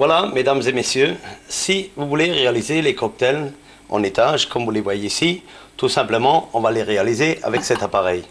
Voilà, mesdames et messieurs, si vous voulez réaliser les cocktails en étage, comme vous les voyez ici, tout simplement, on va les réaliser avec cet appareil.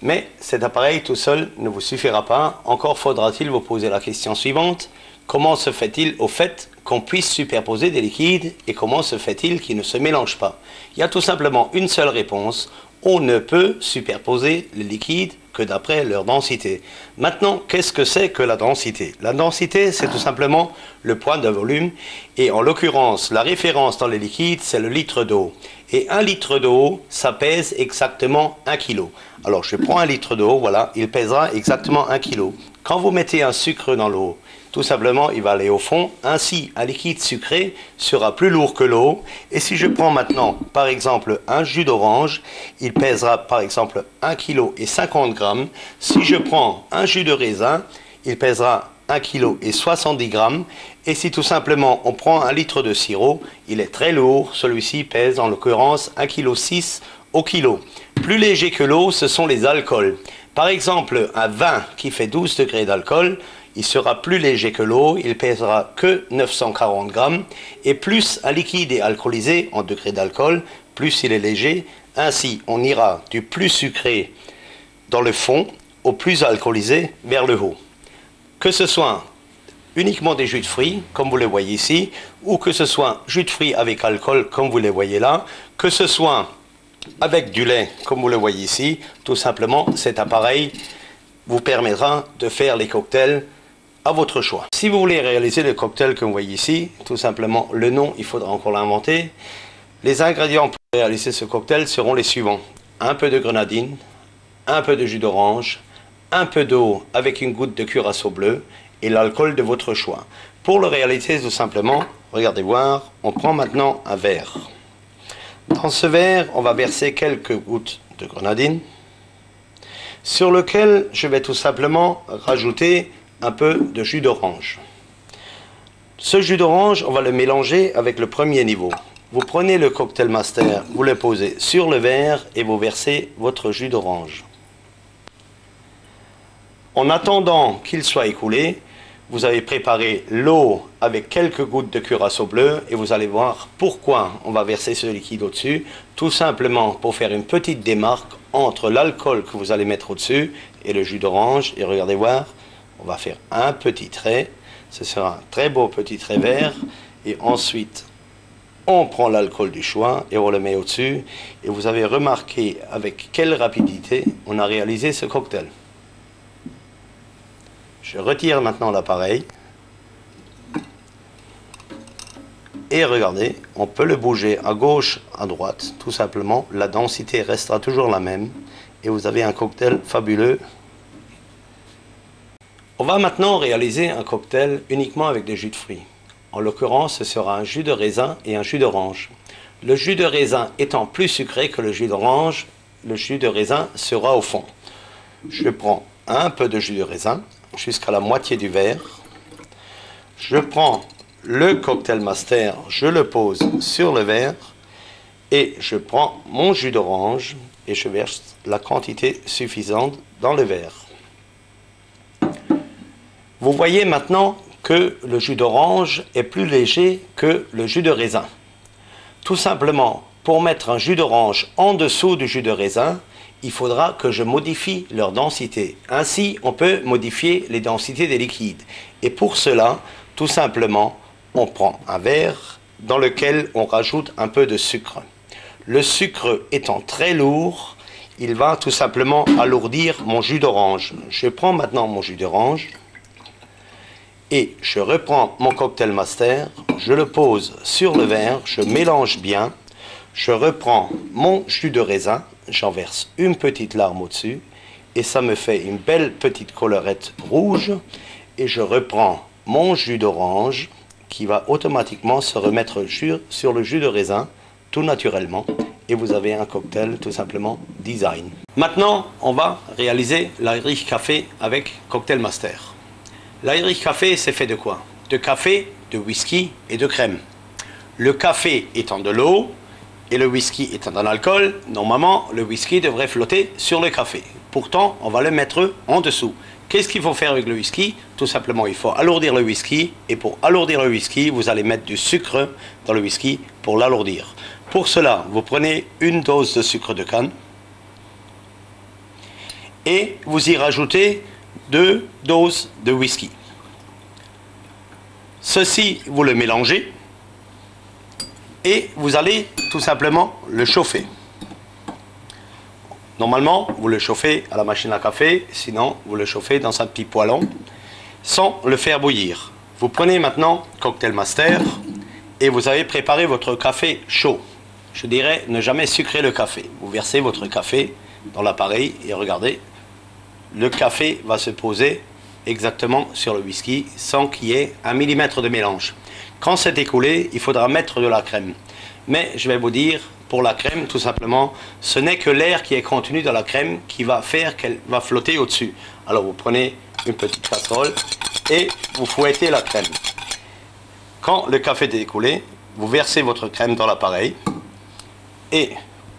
Mais cet appareil tout seul ne vous suffira pas. Encore faudra-t-il vous poser la question suivante. Comment se fait-il au fait qu'on puisse superposer des liquides et comment se fait-il qu'ils ne se mélangent pas? Il y a tout simplement une seule réponse. On ne peut superposer les liquides que d'après leur densité. Maintenant, qu'est-ce que c'est que la densité? La densité, c'est tout simplement le poids de volume, et en l'occurrence, la référence dans les liquides, c'est le litre d'eau. Et un litre d'eau, ça pèse exactement un kilo. Alors, je prends un litre d'eau, voilà, il pèsera exactement un kilo. Quand vous mettez un sucre dans l'eau, tout simplement, il va aller au fond. Ainsi, un liquide sucré sera plus lourd que l'eau. Et si je prends maintenant, par exemple, un jus d'orange, il pèsera par exemple 1 kg et 50 grammes. Si je prends un jus de raisin, il pèsera 1 kg et 70 grammes. Et si tout simplement on prend un litre de sirop, il est très lourd. Celui-ci pèse en l'occurrence 1 kg 6 au kilo. Plus léger que l'eau, ce sont les alcools. Par exemple, un vin qui fait 12 degrés d'alcool, il sera plus léger que l'eau, il pèsera que 940 grammes, et plus un liquide est alcoolisé en degrés d'alcool, plus il est léger. Ainsi, on ira du plus sucré dans le fond au plus alcoolisé vers le haut. Que ce soit uniquement des jus de fruits, comme vous le voyez ici, ou que ce soit jus de fruits avec alcool, comme vous les voyez là, que ce soit avec du lait, comme vous le voyez ici, tout simplement, cet appareil vous permettra de faire les cocktails à votre choix. Si vous voulez réaliser le cocktail que vous voyez ici, tout simplement, le nom, il faudra encore l'inventer. Les ingrédients pour réaliser ce cocktail seront les suivants. Un peu de grenadine, un peu de jus d'orange, un peu d'eau avec une goutte de curaçao bleu et l'alcool de votre choix. Pour le réaliser tout simplement, regardez voir, on prend maintenant un verre. Dans ce verre, on va verser quelques gouttes de grenadine sur lequel je vais tout simplement rajouter un peu de jus d'orange. Ce jus d'orange, on va le mélanger avec le premier niveau. Vous prenez le cocktail master, vous le posez sur le verre et vous versez votre jus d'orange. En attendant qu'il soit écoulé, vous avez préparé l'eau avec quelques gouttes de curaçao bleu et vous allez voir pourquoi on va verser ce liquide au-dessus. Tout simplement pour faire une petite démarque entre l'alcool que vous allez mettre au-dessus et le jus d'orange. Et regardez voir, on va faire un petit trait. Ce sera un très beau petit trait vert. Et ensuite, on prend l'alcool du choix et on le met au-dessus. Et vous avez remarqué avec quelle rapidité on a réalisé ce cocktail. Je retire maintenant l'appareil. Et regardez, on peut le bouger à gauche, à droite, tout simplement. La densité restera toujours la même. Et vous avez un cocktail fabuleux on va maintenant réaliser un cocktail uniquement avec des jus de fruits. En l'occurrence, ce sera un jus de raisin et un jus d'orange. Le jus de raisin étant plus sucré que le jus d'orange, le jus de raisin sera au fond. Je prends un peu de jus de raisin jusqu'à la moitié du verre. Je prends le cocktail master, je le pose sur le verre et je prends mon jus d'orange et je verse la quantité suffisante dans le verre. Vous voyez maintenant que le jus d'orange est plus léger que le jus de raisin. Tout simplement, pour mettre un jus d'orange en dessous du jus de raisin, il faudra que je modifie leur densité. Ainsi, on peut modifier les densités des liquides. Et pour cela, tout simplement, on prend un verre dans lequel on rajoute un peu de sucre. Le sucre étant très lourd, il va tout simplement alourdir mon jus d'orange. Je prends maintenant mon jus d'orange et je reprends mon cocktail master, je le pose sur le verre, je mélange bien, je reprends mon jus de raisin, j'en verse une petite larme au-dessus et ça me fait une belle petite colorette rouge et je reprends mon jus d'orange qui va automatiquement se remettre sur le jus de raisin tout naturellement et vous avez un cocktail tout simplement design. Maintenant, on va réaliser l'Irish Café avec Cocktail Master. L'Irish Café, c'est fait de quoi? De café, de whisky et de crème. Le café étant de l'eau Et le whisky étant un alcool, normalement, le whisky devrait flotter sur le café. Pourtant, on va le mettre en dessous. Qu'est-ce qu'il faut faire avec le whisky? Tout simplement, il faut alourdir le whisky. Et pour alourdir le whisky, vous allez mettre du sucre dans le whisky pour l'alourdir. Pour cela, vous prenez une dose de sucre de canne et vous y rajoutez deux doses de whisky. Ceci, vous le mélangez et vous allez tout simplement le chauffer. Normalement, vous le chauffez à la machine à café, sinon vous le chauffez dans un petit poêlon sans le faire bouillir. Vous prenez maintenant Cocktail Master et vous avez préparé votre café chaud. Je dirais ne jamais sucrer le café. Vous versez votre café dans l'appareil et regardez, le café va se poser exactement sur le whisky sans qu'il y ait un millimètre de mélange. Quand c'est écoulé, il faudra mettre de la crème. Mais je vais vous dire, pour la crème, tout simplement, ce n'est que l'air qui est contenu dans la crème qui va faire qu'elle va flotter au-dessus. Alors vous prenez une petite casserole et vous fouettez la crème. Quand le café est écoulé, vous versez votre crème dans l'appareil et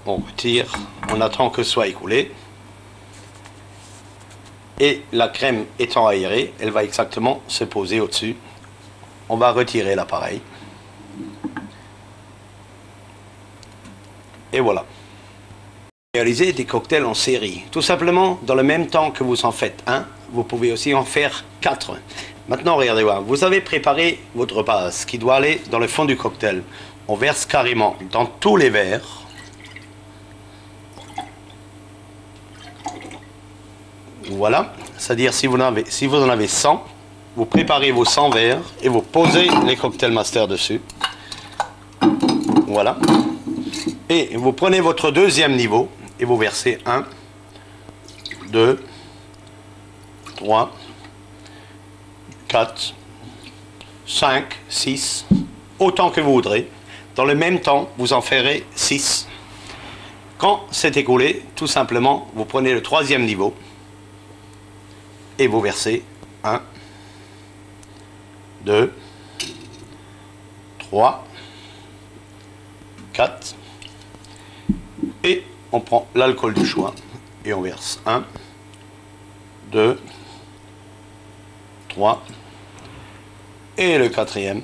on retire, on attend que ce soit écoulé. Et la crème étant aérée, elle va exactement se poser au-dessus on va retirer l'appareil. Et voilà. Réaliser des cocktails en série. Tout simplement, dans le même temps que vous en faites un, vous pouvez aussi en faire quatre. Maintenant, regardez moi vous avez préparé votre base qui doit aller dans le fond du cocktail. On verse carrément dans tous les verres. Voilà, c'est-à-dire si, vous si vous en avez 100, vous préparez vos 100 verres et vous posez les cocktails master dessus. Voilà. Et vous prenez votre deuxième niveau et vous versez 1, 2, 3, 4, 5, 6, autant que vous voudrez. Dans le même temps, vous en ferez 6. Quand c'est écoulé, tout simplement, vous prenez le troisième niveau et vous versez 1, 2, 3, 4. Et on prend l'alcool du choix et on verse 1, 2, 3. Et le quatrième.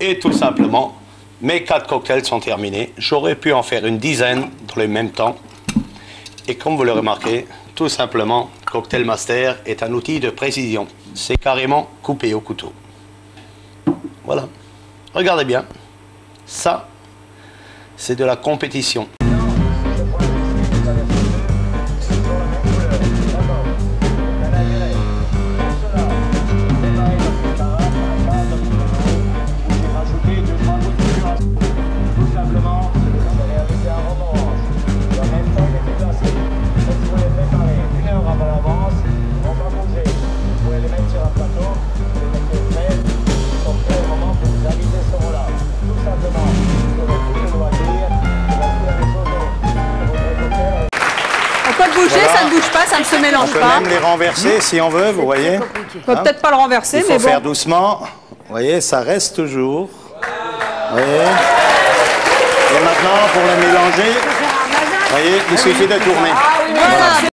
Et tout simplement, mes quatre cocktails sont terminés. J'aurais pu en faire une dizaine dans le même temps. Et comme vous le remarquez, tout simplement, Cocktail Master est un outil de précision. C'est carrément coupé au couteau. Voilà. Regardez bien. Ça, c'est de la compétition. Ça ne bouge pas, ça ne se mélange pas. On peut même les renverser si on veut, vous voyez. On peut peut-être pas le renverser, mais bon. Il faut faire doucement. Vous voyez, ça reste toujours. Vous voyez Et maintenant, pour le mélanger, vous voyez, il suffit de tourner. Ah